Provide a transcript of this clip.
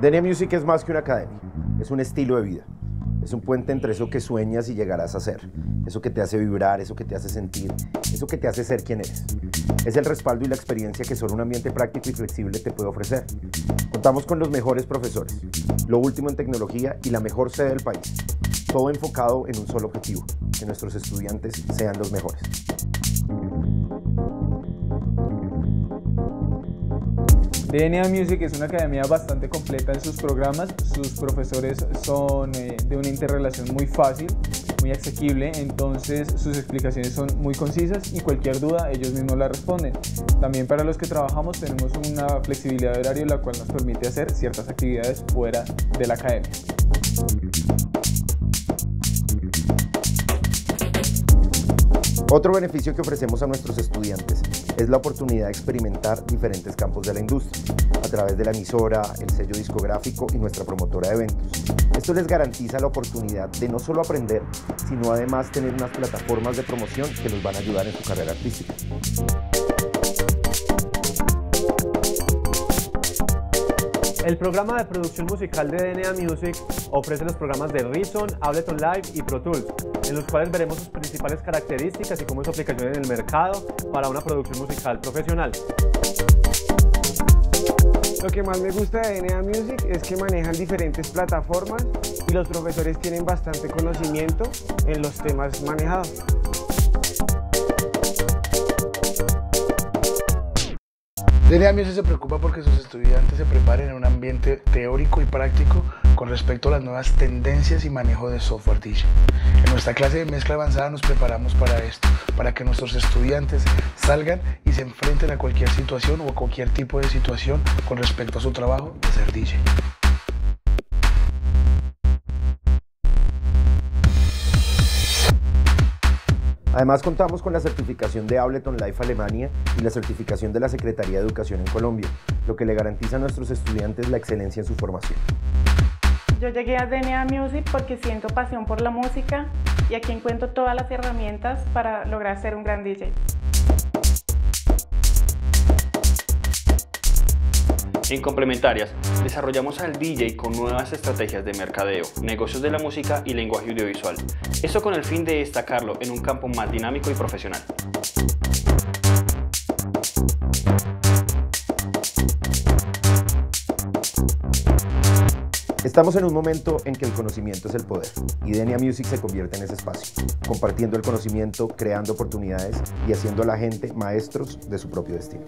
DNA Music es más que una academia, es un estilo de vida. Es un puente entre eso que sueñas y llegarás a ser, eso que te hace vibrar, eso que te hace sentir, eso que te hace ser quien eres. Es el respaldo y la experiencia que solo un ambiente práctico y flexible te puede ofrecer. Contamos con los mejores profesores, lo último en tecnología y la mejor sede del país. Todo enfocado en un solo objetivo, que nuestros estudiantes sean los mejores. DNA Music es una academia bastante completa en sus programas, sus profesores son eh, de una interrelación muy fácil, muy asequible, entonces sus explicaciones son muy concisas y cualquier duda ellos mismos la responden. También para los que trabajamos tenemos una flexibilidad de horario la cual nos permite hacer ciertas actividades fuera de la academia. Otro beneficio que ofrecemos a nuestros estudiantes es la oportunidad de experimentar diferentes campos de la industria a través de la emisora, el sello discográfico y nuestra promotora de eventos. Esto les garantiza la oportunidad de no solo aprender, sino además tener unas plataformas de promoción que los van a ayudar en su carrera artística. El programa de producción musical de DNA Music ofrece los programas de Reason, Ableton Live y Pro Tools, en los cuales veremos sus principales características y cómo es su aplicación en el mercado para una producción musical profesional. Lo que más me gusta de DNA Music es que manejan diferentes plataformas y los profesores tienen bastante conocimiento en los temas manejados. DNA Music se preocupa porque sus estudiantes se preparen en un ambiente teórico y práctico con respecto a las nuevas tendencias y manejo de software DJ. En nuestra clase de mezcla avanzada nos preparamos para esto, para que nuestros estudiantes salgan y se enfrenten a cualquier situación o a cualquier tipo de situación con respecto a su trabajo de ser DJ. Además contamos con la certificación de Ableton Life Alemania y la certificación de la Secretaría de Educación en Colombia, lo que le garantiza a nuestros estudiantes la excelencia en su formación. Yo llegué a DNA Music porque siento pasión por la música y aquí encuentro todas las herramientas para lograr ser un gran DJ. En complementarias, desarrollamos al DJ con nuevas estrategias de mercadeo, negocios de la música y lenguaje audiovisual. Esto con el fin de destacarlo en un campo más dinámico y profesional. Estamos en un momento en que el conocimiento es el poder y Denia Music se convierte en ese espacio, compartiendo el conocimiento, creando oportunidades y haciendo a la gente maestros de su propio destino.